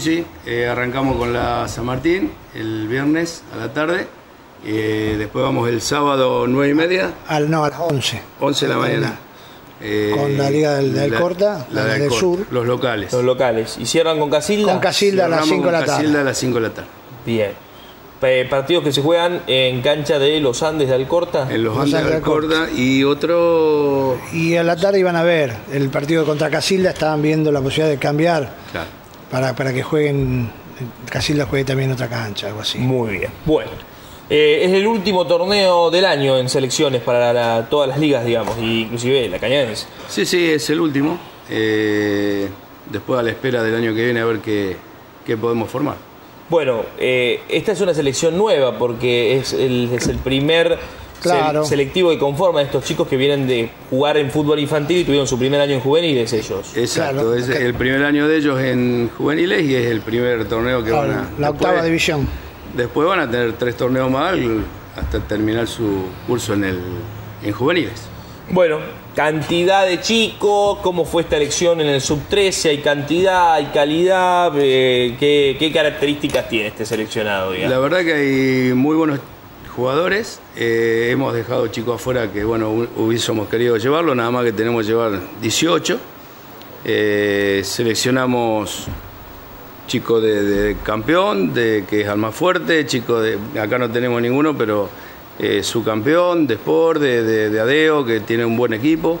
Sí, sí, eh, arrancamos con la San Martín el viernes a la tarde. Eh, después vamos el sábado 9 y media, Al, no, a las 11. 11 de la mañana. Eh, Con la Liga del- del Corta, la del Sur. Los locales. Los locales. ¿Y cierran con Casilda? Con Casilda a las Cerramos 5 de la tarde. Casilda a las 5 de la tarde. Bien. Eh, partidos que se juegan en cancha de los Andes de Alcorta. En los Los Andes Andes de del Corta. Corda y otro. Y a la tarde iban a ver el partido contra Casilda, estaban viendo la posibilidad de cambiar Claro. Para, para que jueguen, Casilda juegue también en otra cancha, algo así. Muy bien. Bueno. Eh, es el último torneo del año en selecciones para la- todas las ligas, digamos, y inclusive la cañadense. Sí, sí, es el último. Eh, después a la espera del año que viene a ver qué, qué podemos formar. Bueno, eh, esta es una selección nueva porque es el, es el primer Claro. sel- selectivo que conforma a estos chicos que vienen de jugar en fútbol infantil y tuvieron su primer año en juveniles ellos. Exacto, Claro, es el primer año de ellos en juveniles y es el primer torneo que van a. la octava división. Después van a tener tres torneos más hasta terminar su curso en, el, en juveniles. Bueno, cantidad de chicos, cómo fue esta elección en el sub-13, hay cantidad, hay calidad, eh, ¿qué, qué características tiene este seleccionado? digamos? La verdad que hay muy buenos jugadores. eh, hemos dejado chicos afuera que, bueno, hu- hubiésemos querido llevarlo, nada más que tenemos que llevar 18. Eh, seleccionamos chicos de, campeón, de que es alma fuerte, chicos de. Acá no tenemos ninguno, pero eh, su de Sport, de Adeo, que tiene un buen equipo.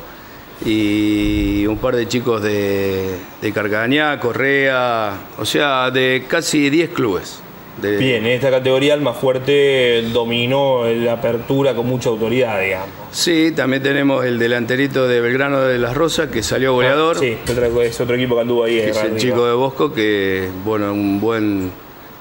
Y un par de chicos de, de Carcañá, Correa, o sea, de casi 10 clubes. De- Bien, en esta categoría el más fuerte dominó la apertura con mucha autoridad, digamos. Sí, también tenemos el delanterito de Belgrano de las Rosas, que salió goleador. Sí, es otro equipo que anduvo ahí. que es el chico de Bosco que bueno un buen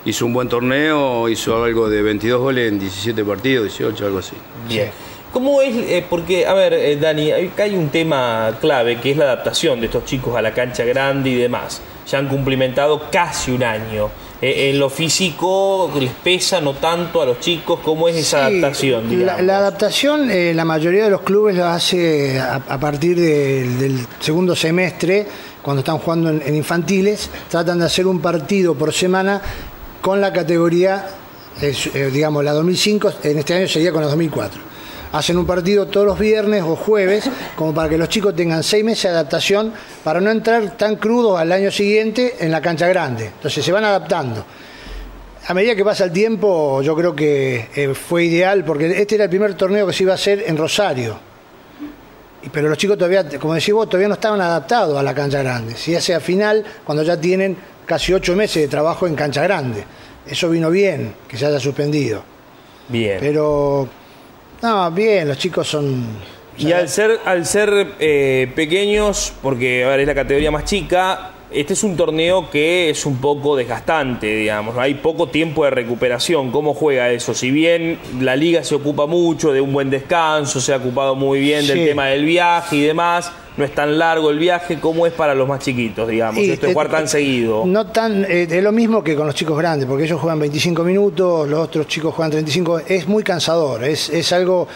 hizo un buen torneo hizo algo de 22 goles en 17 partidos 18 algo así Bien. ¿Cómo es? eh, porque, a ver, eh, Dani, acá hay un tema clave que es la adaptación de estos chicos a la cancha grande y demás. Ya han cumplimentado casi un año. Eh, en lo físico les pesa no tanto a los chicos. ¿Cómo es esa Sí, adaptación? La, la adaptación, eh, la mayoría de los clubes la hace a, a partir del, del segundo semestre, cuando están jugando en, en infantiles, tratan de hacer un partido por semana con la categoría, eh, eh, digamos, la 2005, en este año sería con la 2004. Hacen un partido todos los viernes o jueves, como para que los chicos tengan seis meses de adaptación, para no entrar tan crudos al año siguiente en la cancha grande. Entonces se van adaptando. A medida que pasa el tiempo, yo creo que eh, fue ideal, porque este era el primer torneo que se iba a hacer en Rosario. Pero los chicos todavía, como decís vos, todavía no estaban adaptados a la cancha grande. Si hace a final, cuando ya tienen casi ocho meses de trabajo en cancha grande. Eso vino bien, que se haya suspendido. Bien. Pero, no, bien, los chicos son... Y al ser, al ser eh, pequeños, porque a ver, es la categoría más chica, este es un torneo que es un poco desgastante, digamos. Hay poco tiempo de recuperación. ¿Cómo juega eso? Si bien la liga se ocupa mucho de un buen descanso, se ha ocupado muy bien del Sí. tema del viaje y demás, no es tan largo el viaje, ¿cómo es para los más chiquitos, digamos? Y, Esto es eh, jugar tan seguido. No tan, eh, es lo mismo que con los chicos grandes, porque ellos juegan 25 minutos, los otros chicos juegan 35. Es muy cansador, es, es algo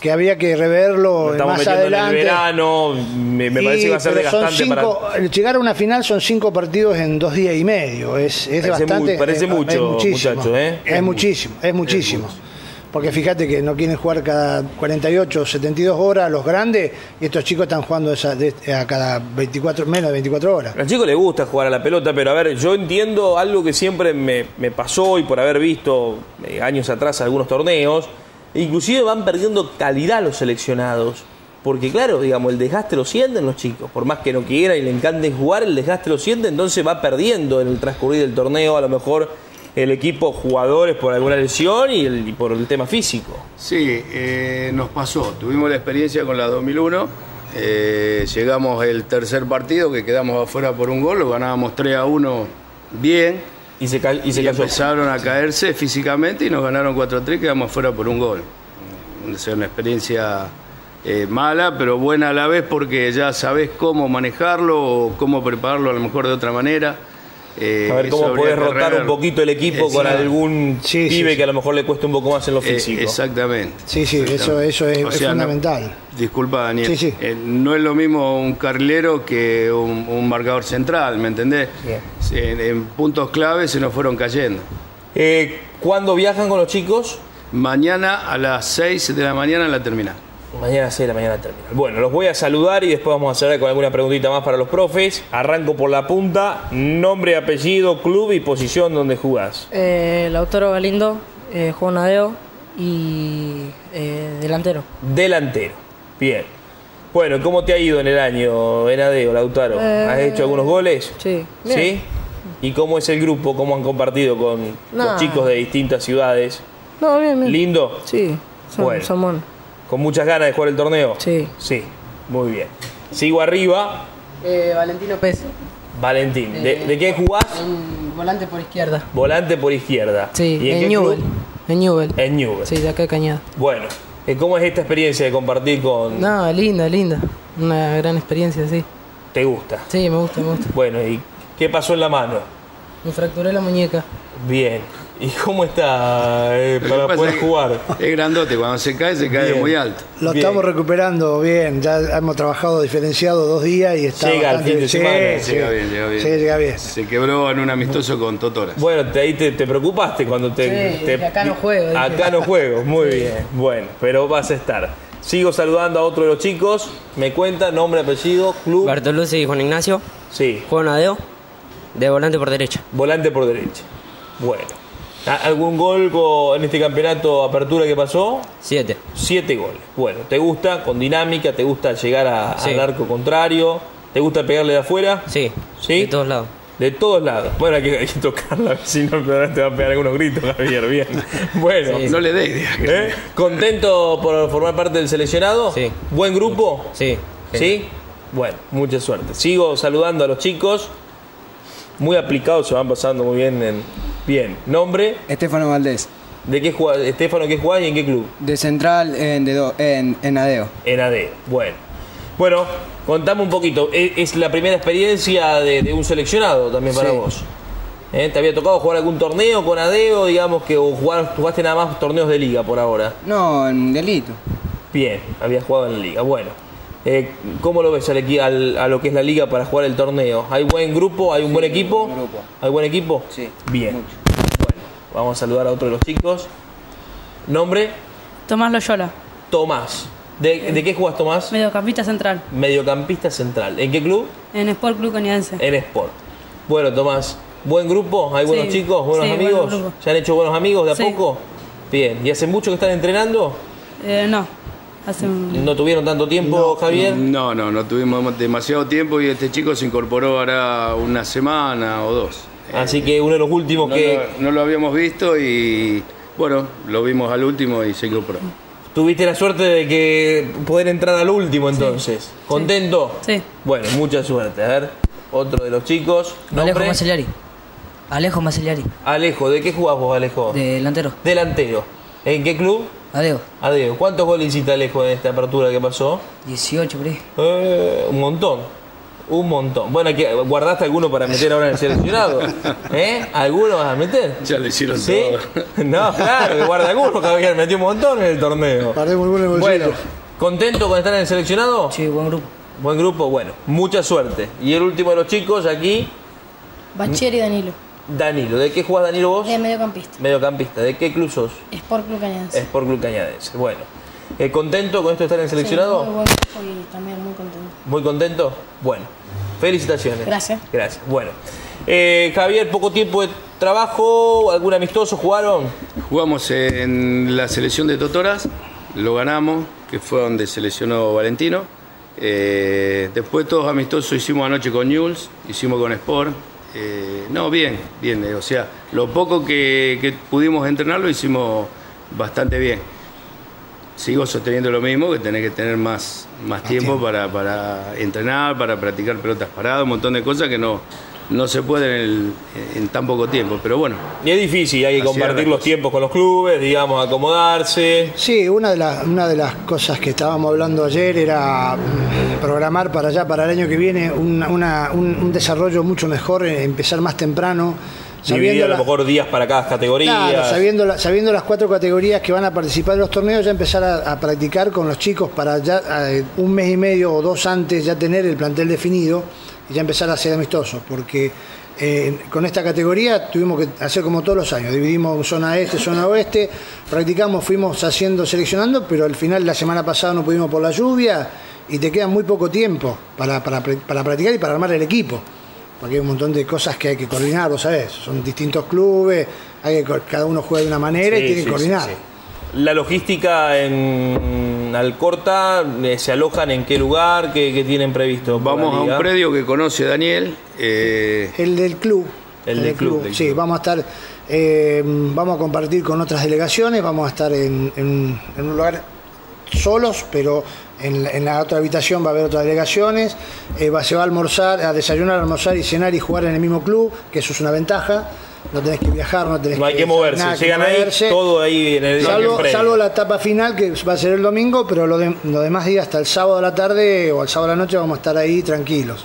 que habría que reverlo Nos estamos más metiendo en el adelante. verano, me, me parece que va a ser pero son desgastante para... cinco- Llegar a una final son cinco partidos en dos días y medio. Es, es Parece bastante. muy- parece es- mucho, muchísimo. muchachos, ¿eh? Es muchísimo, es muchísimo. Porque fíjate que no quieren jugar cada 48 o 72 horas los grandes y estos chicos están jugando esa- de- a cada 24, menos de 24 horas. Al chico le gusta jugar a la pelota, pero a ver, yo entiendo algo que siempre me, pasó y por haber visto eh, años atrás algunos torneos, inclusive van perdiendo calidad los seleccionados. Porque claro, digamos, el desgaste lo sienten los chicos, por más que no quieran y le encante jugar, el desgaste lo sienten, entonces va perdiendo en el transcurrir del torneo a lo mejor el equipo jugadores por alguna lesión y, el- y por el tema físico. Sí, eh, nos pasó. Tuvimos la experiencia con la 2001. eh, llegamos el tercer partido que quedamos afuera por un gol, lo ganábamos 3 a 1 bien. Y se, y se Y cayó. empezaron a caerse físicamente y nos ganaron 4 a 3, quedamos afuera por un gol. Sea, una experiencia eh, mala, pero buena a la vez porque ya sabes cómo manejarlo o cómo prepararlo a lo mejor de otra manera. Eh, A ver eso cómo que rotar un poquito el equipo con algún Sí, sí, pibe sí. que a lo mejor le cueste un poco más en lo Eh, físico. exactamente. Sí, sí, eso, Exactamente. eso es, O es sea, no- fundamental. disculpa, Daniel. Sí, sí. Eh, no es lo mismo un carrilero que un, un marcador central, ¿me entendés? En, en puntos clave se nos fueron cayendo. Eh, ¿Cuándo viajan con los chicos? Mañana a las 6 de la mañana en la terminal. Mañana a 6 de la mañana termina. Bueno, los voy a saludar y después vamos a cerrar con alguna preguntita más para los profes. Arranco por la punta. Nombre, apellido, club y posición donde jugás. Eh, Lautaro Galindo, eh, Juan Adeo y eh, delantero. Delantero. Bien. Bueno, ¿cómo te ha ido en el año en Adeo, Lautaro? ¿Has Eh, hecho algunos goles? Sí. Bien. ¿Sí? ¿Y cómo es el grupo? ¿Cómo han compartido con Nah. los chicos de distintas ciudades? No, bien, bien. ¿Lindo? Sí, son, Bueno. son. ¿Con muchas ganas de jugar el torneo? Sí. Sí, muy bien. Sigo arriba. Eh, Valentino Pérez. Valentín. ¿De, de qué jugás? volante por izquierda. Volante por izquierda. Sí, ¿Y en, en Newell. En Newell. En Newell. Sí, de acá de Cañada. Bueno, ¿y ¿cómo es esta experiencia de compartir con... No, linda, linda. Una gran experiencia, sí. ¿Te gusta? Sí, me gusta, me gusta. Bueno, ¿y qué pasó en la mano? Me fracturé la muñeca. Bien. ¿Y cómo está eh, para poder es jugar? Es grandote, cuando se cae, se cae Bien. muy alto. Lo Bien. estamos recuperando bien, ya hemos trabajado diferenciado dos días y está Llega al fin de sí, semana. sí. Llega bien, llega bien. Sí, llega bien. Se quebró en un amistoso con Totoras. Bueno, te, ahí te, te preocupaste cuando te, Sí, te- dije, acá no juego, dije. Acá no juego, muy bien. Bueno, pero vas a estar. Sigo saludando a otro de los chicos. Me cuenta nombre, apellido, club. Bartoluzzi y Juan Ignacio, Sí, Juan Adeo, de volante por derecha. volante por derecha. Bueno. ¿A- ¿Algún gol en este campeonato apertura que pasó? Siete. Siete goles. Bueno, ¿te gusta? Con dinámica, ¿te gusta llegar a- Sí. al arco contrario? ¿Te gusta pegarle de afuera? Sí. ¿Sí? De todos lados. De todos lados. Bueno, hay que, hay que tocarla, si no te va a pegar algunos gritos, Javier. Bien. Bueno. Sí. No le dé idea. ¿Eh? ¿Contento por formar parte del seleccionado? Sí. ¿Buen grupo? Sí. ¿Sí? Bueno, mucha suerte. Sigo saludando a los chicos. Muy aplicados, se van pasando muy bien. En... Bien. ¿Nombre? Estefano Valdés, ¿De qué jugás? Estefano, ¿qué jugás y en qué club? de central en, de do- en, en Adeo. En AD. Bueno. Bueno, contame un poquito. ¿Es, es la primera experiencia de, de un seleccionado también para Sí. vos? ¿Eh? ¿Te había tocado jugar algún torneo con ADEO, digamos que o jugar- jugaste nada más torneos de liga por ahora? No, en Mundialito. Bien, habías jugado en la liga. Bueno, eh, ¿cómo lo ves al al- a lo que es la liga para jugar el torneo? ¿Hay buen grupo? ¿Hay un buen equipo? grupo. ¿Hay buen equipo? Sí, Bien. mucho. Vamos a saludar a otro de los chicos. ¿Nombre? Tomás Loyola, Tomás. ¿De, de qué jugas, Tomás? mediocampista central, Mediocampista central. ¿En qué club? en Sport Club Cañadense. En Sport. Bueno, Tomás, ¿buen grupo? ¿Hay buenos Sí, chicos? ¿Buenos sí, amigos? buen. ¿Se han hecho buenos amigos de a Sí. poco? Bien. ¿Y hace mucho que están entrenando? Eh, no, hace un... ¿No tuvieron tanto tiempo, Javier? No, no, no tuvimos demasiado tiempo y este chico se incorporó ahora una semana o dos. Así que uno de los últimos No, que lo, no lo habíamos visto y bueno, lo vimos al último y se incorporó. tuviste la suerte de que poder entrar al último entonces. ¿Contento? Sí. Bueno, mucha suerte. A ver, otro de los chicos. Alejo. Macellari. Alejo Macellari, Alejo, ¿de qué jugás vos, Alejo? de delantero. Delantero. ¿En qué club? Adeo. Adiós. ¿Cuántos goles hiciste Alejo en esta apertura que pasó? 18 por ahí. Eh, un montón. Un montón. Bueno, que ¿guardaste alguno para meter ahora en el seleccionado? ¿Eh? ¿Alguno vas a meter? Ya lo hicieron ¿Sí? todo. No, claro, que guarda alguno, Javier. Metió un montón en el torneo. Bueno. Bueno, ¿contento con estar en el seleccionado? Sí, buen grupo. Buen grupo, bueno, mucha suerte. Y el último de los chicos aquí, Bacheri Danilo, Danilo. ¿De qué jugás Danilo vos? de mediocampista. Mediocampista. ¿De qué club sos? Sport Club Cañadense. Sport Club Cañadense. Bueno, ¿eh, ¿contento con esto de estar en el Sí, seleccionado? muy buen y también muy contento. ¿Muy contento? Bueno, felicitaciones. Gracias. Gracias. Bueno, eh, Javier, poco tiempo de trabajo, algún amistoso jugaron. Jugamos en la selección de Totoras, lo ganamos, que fue donde seleccionó Valentino. Eh, después todos amistosos hicimos anoche con Newell's, hicimos con Sport. Eh, no, bien, bien. eh, o sea, lo poco que, que pudimos entrenar lo hicimos bastante bien. Sigo sosteniendo lo mismo, que tenés que tener más, más tiempo, Para, para entrenar, para practicar pelotas paradas, un montón de cosas que no, no se puede en, el- en tan poco tiempo. Pero bueno, Y es difícil, hay que compartir los tiempos con los clubes, digamos, acomodarse. Sí, una de, las, una de las cosas que estábamos hablando ayer era mm, programar para allá, para el año que viene, una- una- un, un desarrollo mucho mejor, eh, empezar más temprano. Dividir a lo mejor días para cada categoría. Claro, sabiendo, la- sabiendo las cuatro categorías que van a participar en los torneos, ya empezar a, a practicar con los chicos para ya eh, un mes y medio o dos antes ya tener el plantel definido y ya empezar a ser amistosos, porque eh, con esta categoría tuvimos que hacer como todos los años, dividimos zona este, zona oeste, practicamos, fuimos haciendo, seleccionando, pero al final la semana pasada no pudimos por la lluvia y te queda muy poco tiempo para, para, para practicar y para armar el equipo porque hay un montón de cosas que hay que coordinar, vos sabés, son distintos clubes, hay que, cada uno juega de una manera y tiene sí, que coordinar. sí, sí. La logística en Alcorta, eh, ¿se alojan en qué lugar? ¿Qué, qué tienen previsto? vamos a un liga? predio que conoce Daniel. eh, El del club. El del club, del Sí, club. vamos a estar, eh, vamos a compartir con otras delegaciones, vamos a estar en, en- en un lugar solos, pero en, la- en la otra habitación va a haber otras delegaciones, eh, va, se va a almorzar, a desayunar, almorzar y cenar y jugar en el mismo club, que eso es una ventaja, no tenés que viajar, no tenés No hay que moverse, llegan ahí, moverse. todo ahí en el Salvo, salvo la etapa final que va a ser el domingo, pero lo de- los demás días hasta el sábado a la tarde o el sábado a la noche vamos a estar ahí tranquilos.